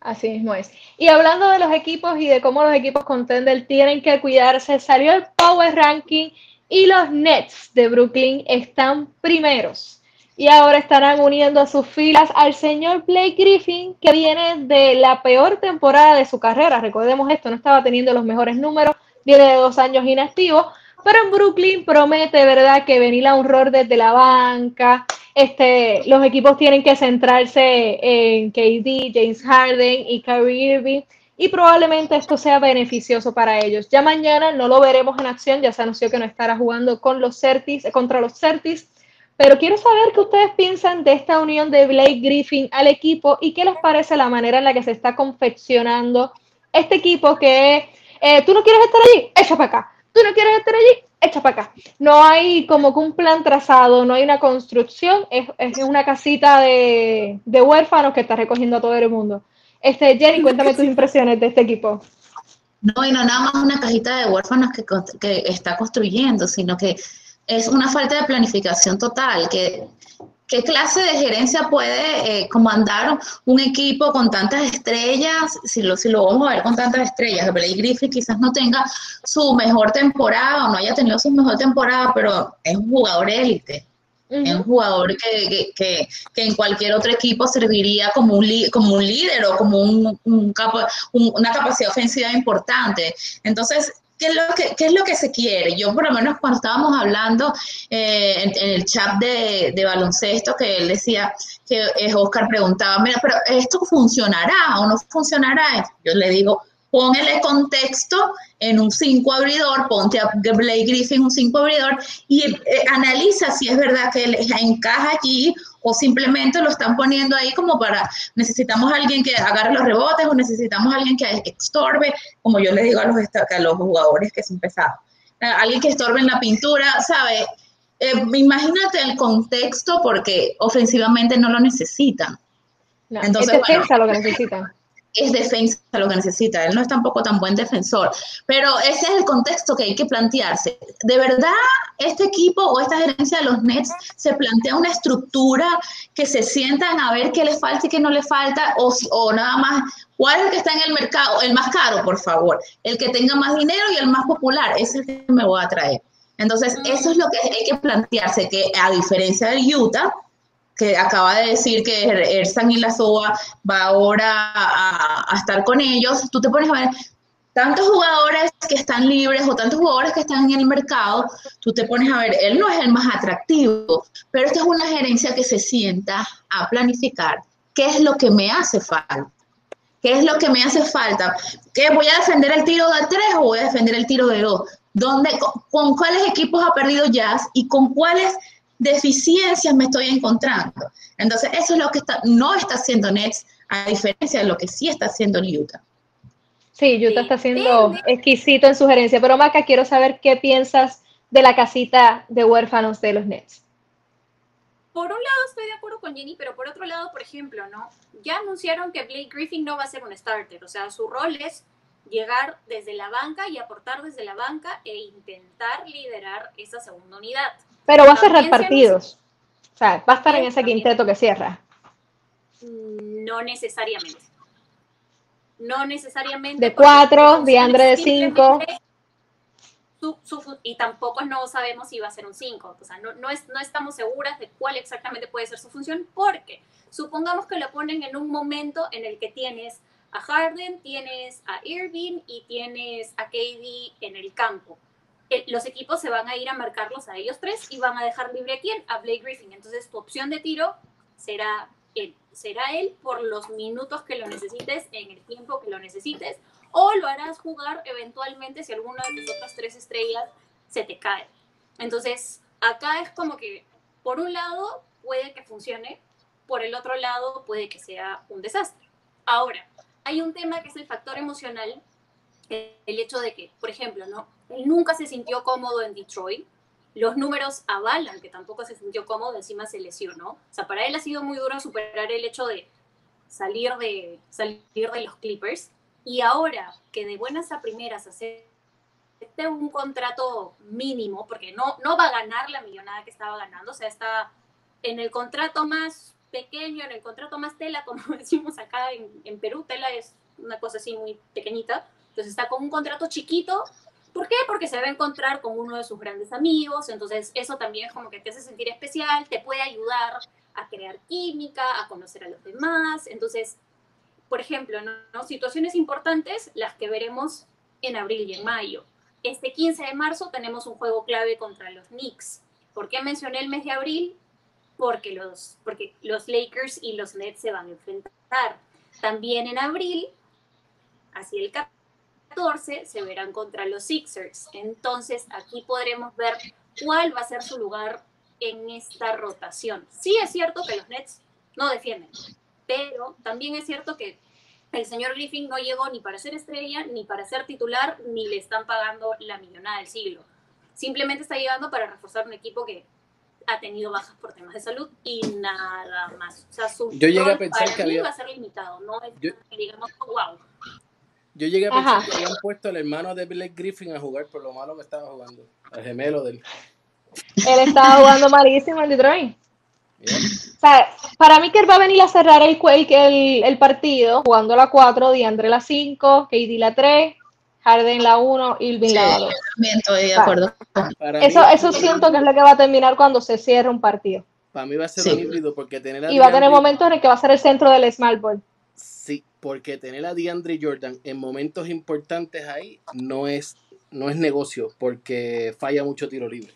Así mismo es. Y hablando de los equipos y de cómo los equipos contender tienen que cuidarse, salió el Power Ranking y los Nets de Brooklyn están primeros. Y ahora estarán uniendo a sus filas al señor Blake Griffin, que viene de la peor temporada de su carrera. Recordemos esto, no estaba teniendo los mejores números, viene de dos años inactivo, pero en Brooklyn promete, ¿verdad?, que venir a un rol desde la banca. Este, los equipos tienen que centrarse en KD, James Harden y Kyrie Irving y probablemente esto sea beneficioso para ellos. Ya mañana no lo veremos en acción, ya se anunció que no estará jugando con los Certis, contra los Certis, pero quiero saber qué ustedes piensan de esta unión de Blake Griffin al equipo y qué les parece la manera en la que se está confeccionando este equipo que eh, tú no quieres estar allí, echa para acá, tú no quieres estar allí, echa para acá. No hay como que un plan trazado, no hay una construcción, es, una casita de, de huérfanos que está recogiendo a todo el mundo. Este, Jenny, cuéntame tus impresiones de este equipo. No, y no nada más una cajita de huérfanos que, que está construyendo, sino que es una falta de planificación total, que ¿Qué clase de gerencia puede eh, comandar un equipo con tantas estrellas? Si lo, si lo vamos a ver con tantas estrellas, Blake Griffith quizás no tenga su mejor temporada o no haya tenido su mejor temporada, pero es un jugador élite. Es un jugador que, que, que, en cualquier otro equipo serviría como un, como un líder o como un, un una capacidad ofensiva importante. Entonces, ¿Qué es, lo que, ¿Qué es lo que se quiere? Yo por lo menos cuando estábamos hablando eh, en, el chat de, de, baloncesto, que él decía, que eh, Oscar preguntaba, mira, pero ¿esto funcionará o no funcionará? Yo le digo, póngale contexto en un 5 abridor, ponte a Blake Griffin un 5 abridor y eh, analiza si es verdad que él encaja allí o simplemente lo están poniendo ahí como para, necesitamos a alguien que agarre los rebotes o necesitamos a alguien que estorbe, como yo le digo a los, a los jugadores que son pesados, eh, alguien que estorbe en la pintura, ¿sabe? Eh, imagínate el contexto porque ofensivamente no lo necesitan. Entonces, es defensa lo que necesitan es defensa lo que necesita, él no es tampoco tan buen defensor, pero ese es el contexto que hay que plantearse. ¿De verdad este equipo o esta gerencia de los Nets se plantea una estructura que se sientan a ver qué les falta y qué no les falta o, o nada más ¿Cuál es el que está en el mercado? El más caro, por favor. El que tenga más dinero y el más popular. Ese es el que me voy a traer. Entonces, eso es lo que hay que plantearse, que a diferencia del Utah, que acaba de decir que Ersan Ilasova va ahora a, estar con ellos, tú te pones a ver tantos jugadores que están libres o tantos jugadores que están en el mercado, tú te pones a ver, él no es el más atractivo, pero esta es una gerencia que se sienta a planificar qué es lo que me hace falta. ¿Qué es lo que me hace falta? ¿Qué voy a defender el tiro de tres o voy a defender el tiro de dos? ¿Dónde, con, con cuáles equipos ha perdido Jazz y con cuáles deficiencias me estoy encontrando. Entonces, eso es lo que está, no está haciendo Nets, a diferencia de lo que sí está haciendo Utah. Sí, Utah está siendo exquisito en sugerencia. Pero Maca, quiero saber qué piensas de la casita de huérfanos de los Nets. Por un lado estoy de acuerdo con Jenny, pero por otro lado, por ejemplo, ¿no? Ya anunciaron que Blake Griffin no va a ser un starter, o sea, su rol es llegar desde la banca y aportar desde la banca e intentar liderar esa segunda unidad. Pero va a cerrar partidos. O sea, va a estar en ese quinteto que cierra. No necesariamente. No necesariamente. De cuatro, de Andre de cinco y tampoco no sabemos si va a ser un 5. O sea, no, no, es, no estamos seguras de cuál exactamente puede ser su función, porque supongamos que lo ponen en un momento en el que tienes a Harden, tienes a Irving y tienes a KD en el campo. Los equipos se van a ir a marcarlos a ellos tres y van a dejar libre a quién? A Blake Griffin. Entonces tu opción de tiro será él. Será él por los minutos que lo necesites, en el tiempo que lo necesites, o lo harás jugar eventualmente si alguna de tus otras tres estrellas se te cae. Entonces, acá es como que, por un lado, puede que funcione, por el otro lado, puede que sea un desastre. Ahora, hay un tema que es el factor emocional, el hecho de que, por ejemplo, ¿no? Nunca se sintió cómodo en Detroit, los números avalan que tampoco se sintió cómodo, encima se lesionó. O sea, para él ha sido muy duro superar el hecho de salir de, salir de los Clippers. Y ahora que de buenas a primeras hace un contrato mínimo, porque no, no va a ganar la millonada que estaba ganando, o sea, está en el contrato más pequeño, en el contrato más tela, [LAUGHS] como decimos acá en, en Perú, tela es una cosa así muy pequeñita, entonces está con un contrato chiquito, ¿Por qué? Porque se va a encontrar con uno de sus grandes amigos, entonces eso también es como que te hace sentir especial, te puede ayudar a crear química, a conocer a los demás, entonces por ejemplo, ¿no? situaciones importantes, las que veremos en abril y en mayo. Este 15 de marzo tenemos un juego clave contra los Knicks. ¿Por qué mencioné el mes de abril? Porque los, porque los Lakers y los Nets se van a enfrentar. También en abril, así el 14, se verán contra los Sixers. Entonces, aquí podremos ver cuál va a ser su lugar en esta rotación. Sí es cierto que los Nets no defienden, pero también es cierto que el señor Griffin no llegó ni para ser estrella, ni para ser titular, ni le están pagando la millonada del siglo. Simplemente está llegando para reforzar un equipo que ha tenido bajas por temas de salud y nada más. O sea, su yo llegué a pensar que había... va a ser limitado, no yo... digamos, wow. Yo llegué a pensar que habían puesto al hermano de Blake Griffin a jugar por lo malo que estaba jugando, al gemelo del... Él estaba jugando malísimo en Detroit. O sea, para mí que él va a venir a cerrar el, el, el partido jugando la 4, Diandre la 5, KD la 3, Harden la 1, Irving la 2. También estoy de acuerdo. eso eso siento que es lo que va a terminar cuando se cierre un partido. Para mí va a ser un híbrido porque tener a Y va a tener momentos en el que va a ser el centro del smart ball. Sí, porque tener a DeAndre Jordan en momentos importantes ahí no es, no es negocio porque falla mucho tiro libre.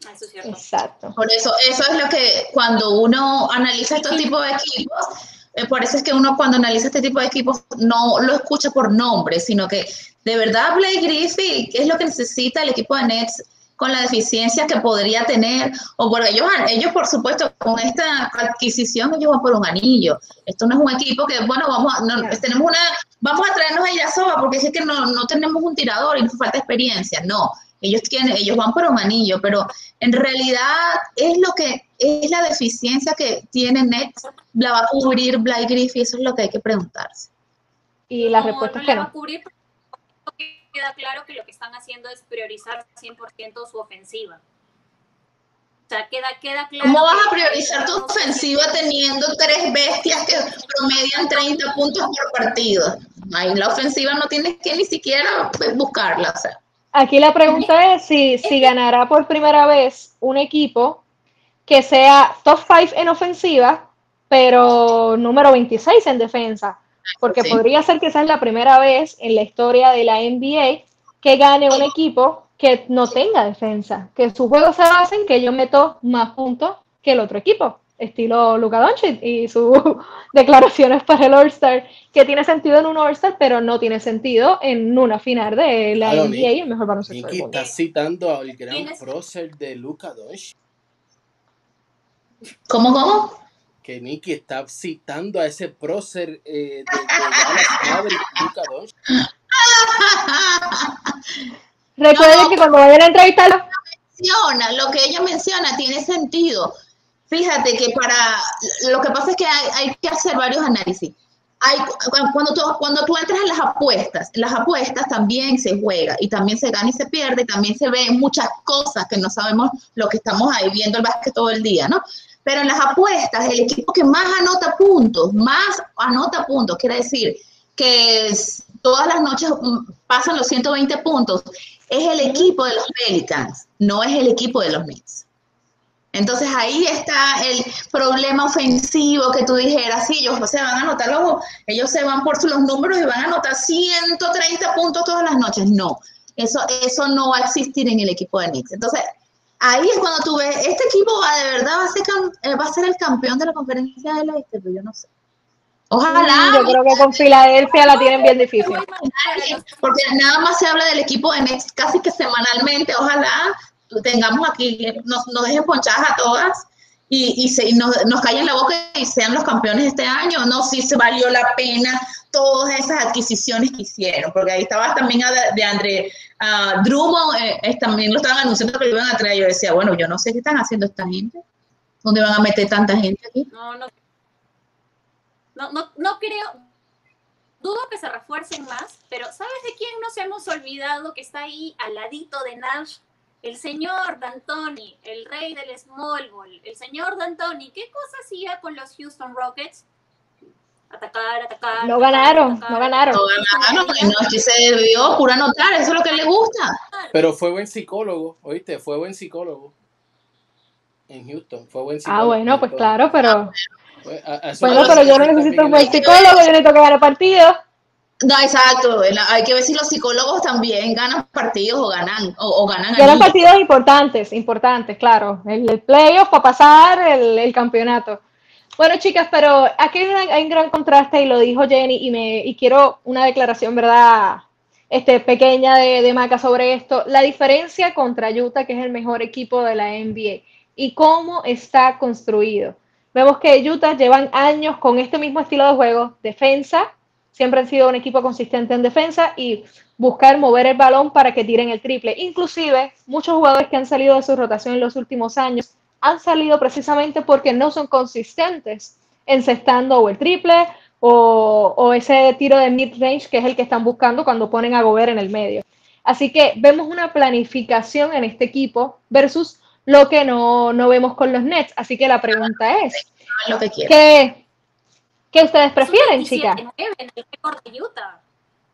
Eso es cierto. Exacto. Por eso, eso es lo que cuando uno analiza estos tipos de equipos, eh, por eso es que uno cuando analiza este tipo de equipos no lo escucha por nombre, sino que de verdad Blake Griffith es lo que necesita el equipo de Nets con la deficiencia que podría tener, o por ellos, ellos por supuesto con esta adquisición ellos van por un anillo. Esto no es un equipo que, bueno, vamos a, tenemos una, vamos a traernos a Yasoba porque es que no, no tenemos un tirador y nos falta experiencia. No, ellos tienen, ellos van por un anillo, pero en realidad es lo que es la deficiencia que tiene Nets, la va a cubrir Blake Griffith, eso es lo que hay que preguntarse. Y la respuesta es que no. Queda claro que lo que están haciendo es priorizar 100% su ofensiva. O sea, queda, queda claro. ¿Cómo vas a priorizar tu ofensiva teniendo tres bestias que promedian 30 puntos por partido? Ahí la ofensiva no tienes que ni siquiera buscarla. O sea. Aquí la pregunta es si, si ganará por primera vez un equipo que sea top 5 en ofensiva, pero número 26 en defensa. Porque podría ser que sea la primera vez en la historia de la NBA que gane un equipo que no tenga defensa, que su juego se basa en que yo meto más puntos que el otro equipo estilo Luka Doncic y sus [LAUGHS] declaraciones para el All-Star, que tiene sentido en un All-Star, pero no tiene sentido en una final de la NBA el mejor baloncesto del mundo. está citando al gran prócer de Luka Doncic. ¿Cómo, cómo? Que Nicky está citando a ese prócer eh, de, de Dallas Doncic. Recuerden No. que cuando vayan a entrevistarlo, menciona, lo que ella menciona tiene sentido. Fíjate que para, lo que pasa es que hay, hay que hacer varios análisis. Hay, cuando, tú, cuando tú entras en las apuestas, las apuestas también se juega y también se gana y se pierde, y también se ven muchas cosas que no sabemos lo que estamos ahí viendo el básquet todo el día, ¿no? Pero en las apuestas, el equipo que más anota puntos, más anota puntos, quiere decir que todas las noches mm, pasan los 120 puntos, es el equipo de los Pelicans, no es el equipo de los Knicks. Entonces ahí está el problema ofensivo que tú dijeras, sí, ellos se van a anotar los, ellos se van por los números y van a anotar 130 puntos todas las noches. No, eso, eso no va a existir en el equipo de Knicks. Entonces, ahí es cuando tú ves, este equipo va de verdad va a ser, eh, va a ser el campeón de la conferencia del este, pero yo no sé. Ojalá. yo creo que con Filadelfia la tienen bien difícil. Porque nada más se habla del equipo de Next casi que semanalmente. Ojalá tengamos aquí, nos, nos dejen ponchadas a todas y, y, se, nos, nos callen la boca y sean los campeones este año. No, si se valió la pena todas esas adquisiciones que hicieron. Porque ahí estaba también de, André Drummond, eh, también lo estaban anunciando que iban a traer. Yo decía, bueno, yo no sé qué están haciendo esta gente. ¿Dónde van a meter tanta gente aquí? No, no. No, no, no creo. Dudo que se refuercen más, pero ¿sabes de quién nos hemos olvidado que está ahí al ladito de Nash? El señor D'Antoni, el rey del small ball. El señor D'Antoni, ¿qué cosa hacía con los Houston Rockets? Atacar, atacar. No ganaron, atacar. no ganaron. No ganaron, y no, es que se debió pura anotar, eso es lo que le gusta. Pero fue buen psicólogo, ¿oíste? Fue buen psicólogo. En Houston, fue buen psicólogo. Ah, bueno, pues claro, pero. Bueno, pero yo no necesito un en buen psicólogo, yo necesito que gane partido. No, exacto. Hay que ver si los psicólogos también ganan partidos o ganan o, o ganan. Ganan partidos importantes, importantes, claro. El, el playoff para pasar el, el campeonato. Bueno, chicas, pero aquí hay, una- hay un gran contraste y lo dijo Jenny y, me, y quiero una declaración, ¿verdad? Este, pequeña de, de Maca sobre esto. La diferencia contra Utah, que es el mejor equipo de la NBA, y cómo está construido. Vemos que Utah llevan años con este mismo estilo de juego, defensa, siempre han sido un equipo consistente en defensa y buscar mover el balón para que tiren el triple. Inclusive, muchos jugadores que han salido de su rotación en los últimos años han salido precisamente porque no son consistentes encestando o el triple o, o ese tiro de mid-range que es el que están buscando cuando ponen a Gobert en el medio. Así que vemos una planificación en este equipo versus lo que no, no vemos con los Nets. Así que la pregunta es, lo que. ¿qué, qué ustedes Es un prefieren, chicas? 27-9 en el récord de Utah.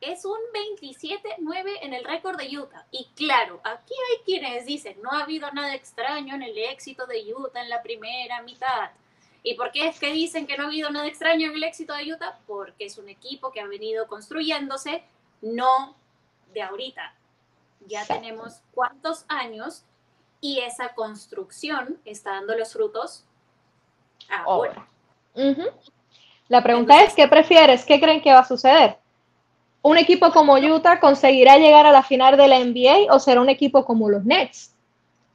Es un 27-9 en el récord de Utah. Y claro, aquí hay quienes dicen, no ha habido nada extraño en el éxito de Utah en la primera mitad. ¿Y por qué es que dicen que no ha habido nada extraño en el éxito de Utah? Porque es un equipo que ha venido construyéndose, no de ahorita. Ya tenemos cuántos años y esa construcción está dando los frutos ahora. Ujú. La pregunta es, ¿qué prefieres? ¿Qué creen que va a suceder? ¿Un equipo como Utah conseguirá llegar a la final de la NBA o será un equipo como los Nets?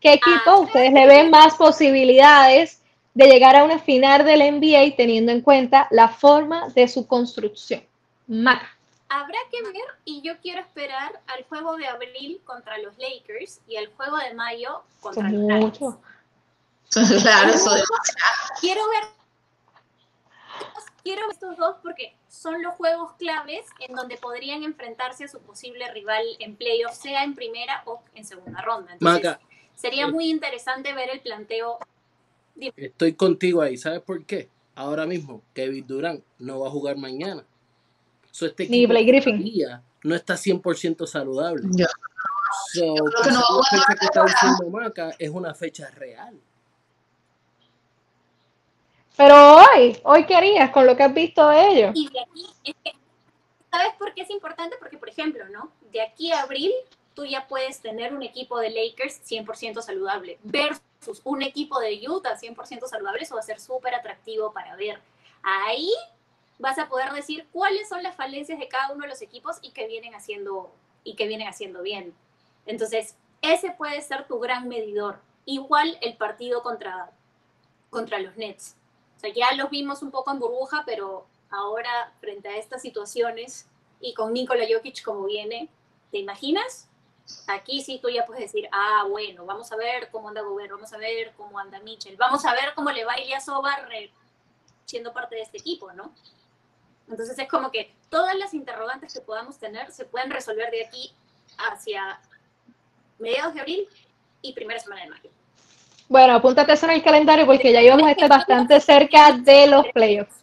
¿Qué equipo Ah. ustedes le ven más posibilidades de llegar a una final de la NBA teniendo en cuenta la forma de su construcción? Maca. Habrá que ver y yo quiero esperar al juego de abril contra los Lakers y al juego de mayo contra los Nuggets. Mucho. [LAUGHS] Claro, eso de- Quiero ver quiero estos dos porque son los juegos claves en donde podrían enfrentarse a su posible rival en playoff, sea en primera o en segunda ronda. Entonces, Maca, sería eh, muy interesante ver el planteo. estoy contigo ahí. ¿Sabes por qué? Ahora mismo, Kevin Durant no va a jugar mañana. So, este Ni Blake Griffin. no está 100% saludable. Ya. So, creo que quizás no va a la jugar fecha toda que está diciendo Maca es una fecha real. Pero hoy, hoy querías con lo que has visto de ellos. Y de aquí, ¿sabes por qué es importante? Porque, por ejemplo, ¿no? De aquí a abril, tú ya puedes tener un equipo de Lakers 100% saludable versus un equipo de Utah 100% saludable. Eso va a ser súper atractivo para ver. Ahí vas a poder decir cuáles son las falencias de cada uno de los equipos y que vienen haciendo, y que vienen haciendo bien. Entonces, ese puede ser tu gran medidor. Igual el partido contra, contra los Nets. Ya los vimos un poco en burbuja, pero ahora frente a estas situaciones y con Nikola Jokic como viene, ¿te imaginas? Aquí sí tú ya puedes decir, ah, bueno, vamos a ver cómo anda Gobert, vamos a ver cómo anda Mitchell, vamos a ver cómo le va a Ilyasova siendo parte de este equipo, ¿no? Entonces es como que todas las interrogantes que podamos tener se pueden resolver de aquí hacia mediados de abril y primera semana de mayo. Bueno, apúntate eso en el calendario porque ya íbamos a estar bastante cerca de los playoffs.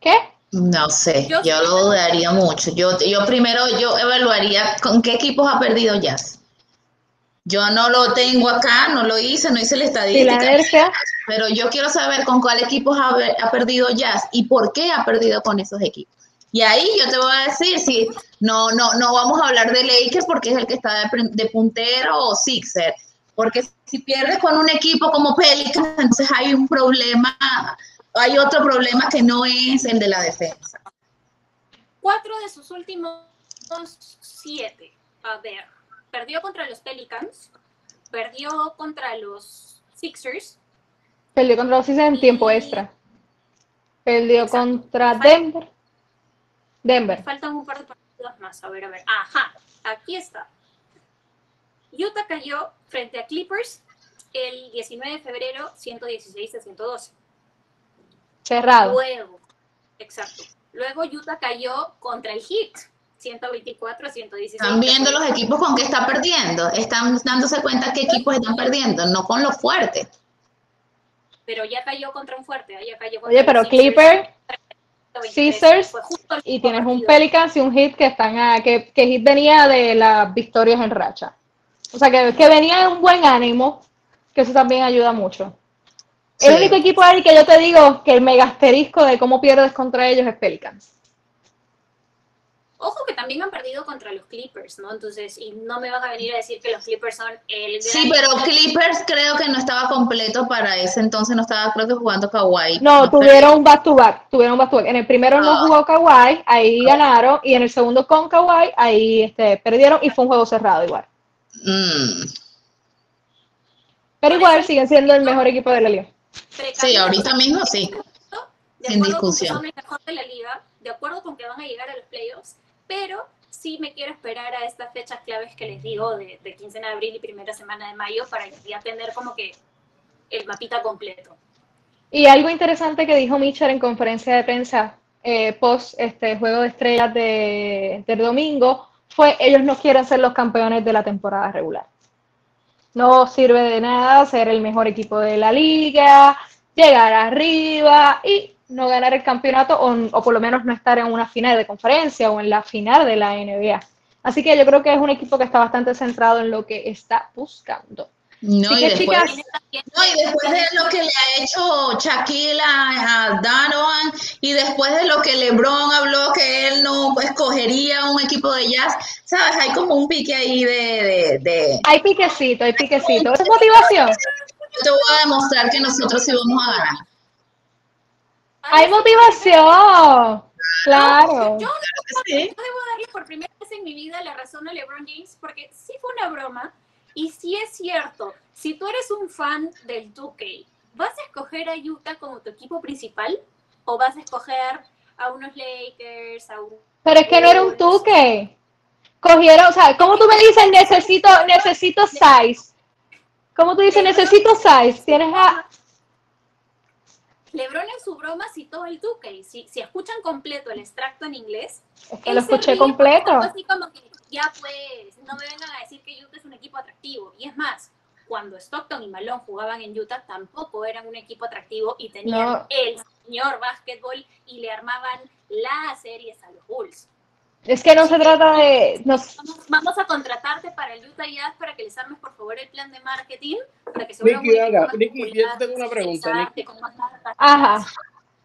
¿Qué? No sé, yo, lo dudaría mucho. Yo, yo primero yo evaluaría con qué equipos ha perdido Jazz. Yo no lo tengo acá, no lo hice, no hice la estadística. Pero yo quiero saber con cuál equipos ha, ha, perdido Jazz y por qué ha perdido con esos equipos. Y ahí yo te voy a decir si no, no, no vamos a hablar de Lakers porque es el que está de, puntero o Sixer. Porque si pierdes con un equipo como Pelicans, entonces hay un problema, hay otro problema que no es el de la defensa. Cuatro de sus últimos siete. A ver, perdió contra los Pelicans, perdió contra los Sixers. Perdió contra los Sixers en tiempo extra. Perdió contra Denver. Denver. Faltan un par de partidos más. A ver, a ver. Ajá, aquí está. Utah cayó frente a Clippers el 19 de febrero, 116 a 112. Cerrado. Luego, exacto. Luego Utah cayó contra el Heat, 124 a 116. Están viendo los equipos con que está perdiendo. Están dándose cuenta qué equipos están perdiendo, no con los fuertes. Pero ya cayó contra un fuerte. Ya cayó contra Oye, pero Clippers Caesars y tienes un Pelicans y un Hit que están a, que, que Hit venía de las victorias en racha. O sea, que, que venía de un buen ánimo, que eso también ayuda mucho. El único equipo ahí que yo te digo que el mega asterisco de cómo pierdes contra ellos es Pelicans. Ojo que también han perdido contra los Clippers, ¿no? Entonces, y no me van a venir a decir que los Clippers son el... Sí, pero Clippers creo que no estaba completo para ese entonces, no estaba creo que jugando Kawhi. No, tuvieron un back-to-back, tuvieron un back-to-back. En el primero no ah. jugó Kawhi, ahí ganaron, y en el segundo con Kawhi, ahí este, perdieron y fue un juego cerrado igual. Mm. Pero igual siguen siendo el mejor equipo de la liga. Sí, ahorita mismo sí. Sin discusión. de la liga, de acuerdo con que van a llegar a los playoffs, pero sí me quiero esperar a estas fechas claves que les digo de, de quincena de abril y primera semana de mayo para ya tener como que el mapita completo. Y algo interesante que dijo Mitchell en conferencia de prensa eh, post este juego de estrellas de, del domingo fue ellos no quieren ser los campeones de la temporada regular. No sirve de nada ser el mejor equipo de la liga, llegar arriba y no ganar el campeonato o, por lo menos no estar en una final de conferencia o en la final de la NBA. Así que yo creo que es un equipo que está bastante centrado en lo que está buscando. No, y después, no, y después, de lo que le ha hecho Shaquille a, Donovan y después de lo que LeBron habló que él no escogería un equipo de jazz, ¿sabes? Hay como un pique ahí de... de, Hay piquecito, hay piquecito. ¿Es motivación? Yo te voy a demostrar que nosotros sí vamos a ganar. Hay motivación. Claro. Yo, no, debo darle por primera vez en mi vida la razón a LeBron James porque sí fue una broma y sí es cierto. Si tú eres un fan del 2K, ¿vas a escoger a Utah como tu equipo principal o vas a escoger a unos Lakers, a un... Pero es que no era un 2K. Cogieron, o sea, ¿cómo tú me dices necesito necesito size? ¿Cómo tú dices necesito size? Tienes a Lebron en su broma citó el Duque. Si, si escuchan completo el extracto en inglés. lo escuché completo. Así como que ya pues, no me vengan a decir que Utah es un equipo atractivo. Y es más, cuando Stockton y Malone jugaban en Utah tampoco eran un equipo atractivo y tenían el señor básquetbol y le armaban las series a los Bulls. Es que no se trata de... Nos... Vamos, a contratarte para el Utah Jazz para que les armes por favor el plan de marketing. Para que se Nicky, haga, Nicky, yo tengo una pregunta. Nicky. Ajá.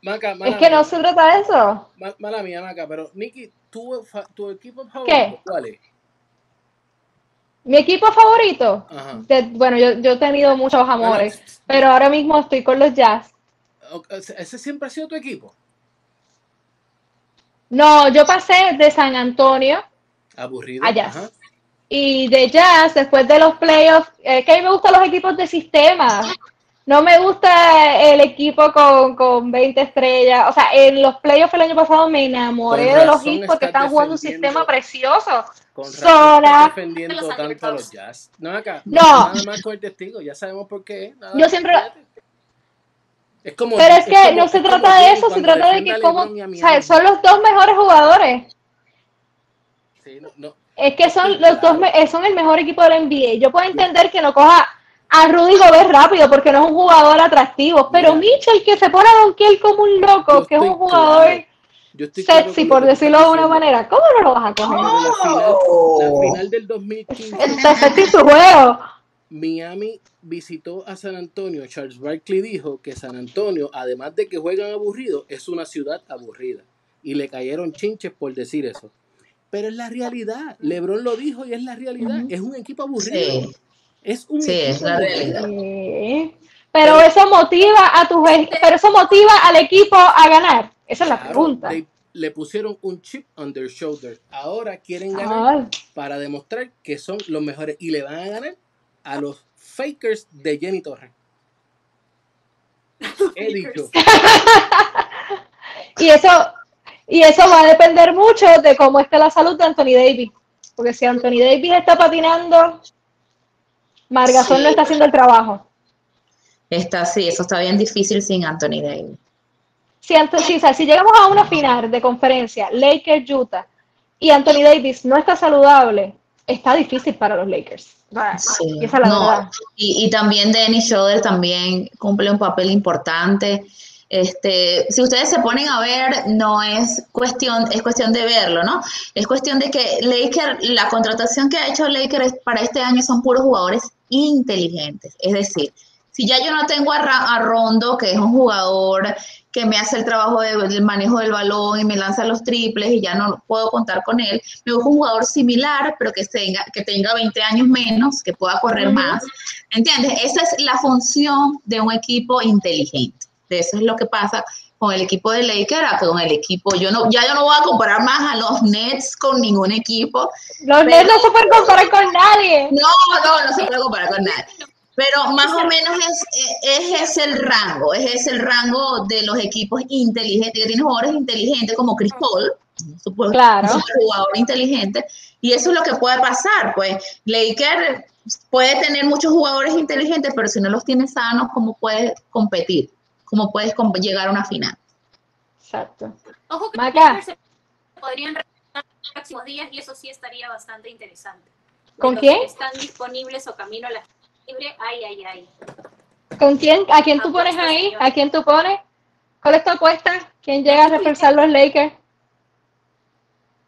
Maca, es que no se trata de eso. Mala mía, Maca, pero Nicky, ¿tu, tu equipo favorito cuál es? Mi equipo favorito, Ajá. bueno, yo, yo, he tenido muchos amores, pero ahora mismo estoy con los Jazz. ¿Ese siempre ha sido tu equipo? No, yo pasé de San Antonio Aburrido. a Jazz. Y de Jazz, después de los playoffs, es que a mí me gustan los equipos de sistema. No me gusta el equipo con, con 20 estrellas. O sea, en los playoffs el año pasado me enamoré de los Heat porque están jugando un sistema precioso. Con razón Sola. estás defendiendo Los tanto a los. Jazz. No, acá. No. Nada más con el testigo. Ya sabemos por qué. Nada Yo siempre- fíjate. Es como, Pero es que como- no se trata de eso, se trata de que como, o sea, son los dos mejores jugadores. Sí, no, no. Es que son Sí, los dos, claro. eh, son el mejor equipo de la NBA. Yo puedo entender que no coja a Rudy Gobert rápido porque no es un jugador atractivo, pero Mira. Mitchell que se pone a donkear como un loco, Yo que es un jugador claro. Yo estoy claro sexy, por decirlo de una manera, ¿cómo no lo vas a coger? Pero la final, Oh. la final del [LAUGHS] 2015, Está sexy su juego. Miami visitó a San Antonio. Charles Barkley dijo que San Antonio, además de que juegan aburrido, es una ciudad aburrida. Y le cayeron chinches por decir eso. Pero es la realidad. LeBron lo dijo y es la realidad. Es un equipo aburrido. Sí. Es un Sí, es la aburrido. realidad. Sí. Pero eso motiva a tu pero eso motiva al equipo a ganar. Esa es la pregunta. le, le pusieron un chip on their shoulder. Ahora quieren ganar Ay, para demostrar que son los mejores. Y le van a ganar a los fakers de Jenny Torres. [LAUGHS] He dicho. [LAUGHS] Y eso, y eso va a depender mucho de cómo esté la salud de Anthony Davis. Porque si Anthony Davis está patinando, Margasol Sí. no está haciendo el trabajo. Está, sí, eso está bien difícil sin Anthony Davis. Si, Anthony, si, llegamos a una final de conferencia, Lakers, Utah, y Anthony Davis no está saludable, está difícil para los Lakers. Sí. Y esa es la No, y, y también Dennis Schroeder también cumple un papel importante. Este, si ustedes se ponen a ver, no es cuestión, es cuestión de verlo, ¿no? Es cuestión de que Laker, la contratación que ha hecho Lakers para este año son puros jugadores inteligentes. Es decir, si ya yo no tengo a, Rondo, que es un jugador que me hace el trabajo de- del manejo del balón y me lanza los triples y ya no puedo contar con él, me busco un jugador similar, pero que tenga, que tenga 20 años menos, que pueda correr más. ¿Entiendes? Esa es la función de un equipo inteligente. Eso es lo que pasa con el equipo de Lakers, con el equipo. Yo no, ya yo no voy a comparar más a los Nets con ningún equipo. Los Nets no se pueden comparar con nadie. No, no, no se puede comparar con nadie. Pero más o menos es, es, ese el rango, es ese el rango de los equipos inteligentes, que tienen jugadores inteligentes como Chris Paul, supongo, Claro. un jugador inteligente, y eso es lo que puede pasar, pues Laker puede tener muchos jugadores inteligentes, pero si no los tienes sanos, ¿cómo puedes competir? ¿Cómo puedes llegar a una final? Exacto. Ojo que Maca. se podrían representar en los próximos días y eso sí estaría bastante interesante. ¿Con los quién? están disponibles o camino a la libre, ay, ay, ay. ¿Con quién? ¿A quién tú pones Apuesta, ahí? señor. ¿A quién tú pones? ¿Cuál es tu apuesta? ¿Quién llega a reforzar los Lakers?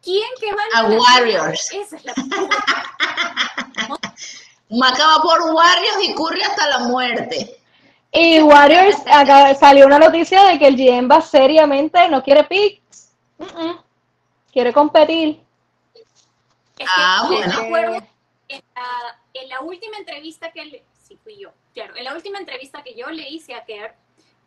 ¿Quién que va A Warriors. [LAUGHS] Esa es la Macaba por Warriors y Curry hasta la muerte. Y Warriors, acá salió una noticia de que el GM va seriamente, no quiere picks, Mm-mm. quiere competir. Es que Ah, bueno. En la, en la última entrevista que le, sí fui yo, claro, en la última entrevista que yo le hice a Kerr,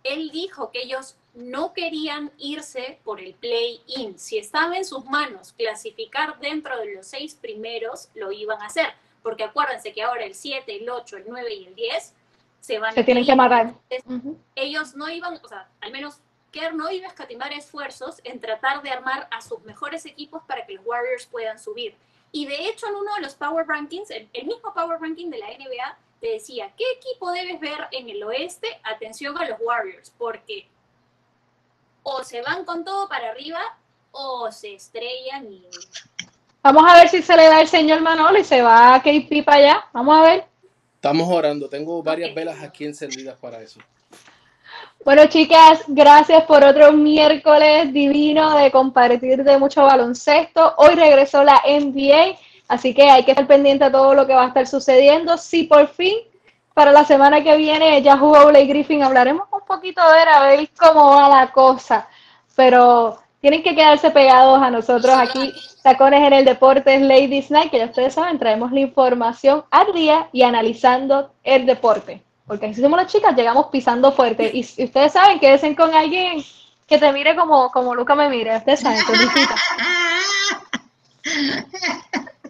él dijo que ellos no querían irse por el play-in. Si estaba en sus manos clasificar dentro de los seis primeros, lo iban a hacer. Porque acuérdense que ahora el 7, el 8, el 9 y el 10 se van Se tienen ir. que matar. Entonces, Ujú. ellos no iban, o sea, al menos Kerr no iba a escatimar esfuerzos en tratar de armar a sus mejores equipos para que los Warriors puedan subir. Y de hecho, en uno de los Power Rankings, el, el mismo Power Ranking de la NBA, te decía, ¿qué equipo debes ver en el oeste? Atención a los Warriors, porque o se van con todo para arriba o se estrellan y... Vamos a ver si se le da el señor Manolo y se va a KP para allá. Vamos a ver. Estamos orando. Tengo varias velas aquí encendidas para eso. Bueno, chicas, gracias por otro miércoles divino de compartir de mucho baloncesto. Hoy regresó la NBA, así que hay que estar pendiente a todo lo que va a estar sucediendo. Si por fin para la semana que viene ya jugó Blake Griffin, hablaremos un poquito de él a ver cómo va la cosa. Pero tienen que quedarse pegados a nosotros aquí, Tacones en el Deporte, Ladies Night, que ya ustedes saben, traemos la información al día y analizando el deporte. Porque así somos las chicas, llegamos pisando fuerte. Y, y ustedes saben, quédense con alguien que te mire como, como Luca me mira. Ustedes saben. [LAUGHS]